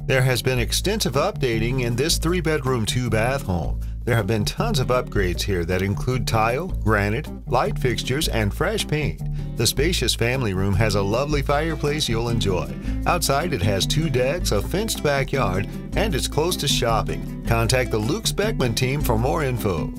There has been extensive updating in this three bedroom, two bath home. There have been tons of upgrades here that include tile, granite, light fixtures, and fresh paint. The spacious family room has a lovely fireplace you'll enjoy. Outside, it has two decks, a fenced backyard, and it's close to shopping. Contact the Luke Speckman team for more info.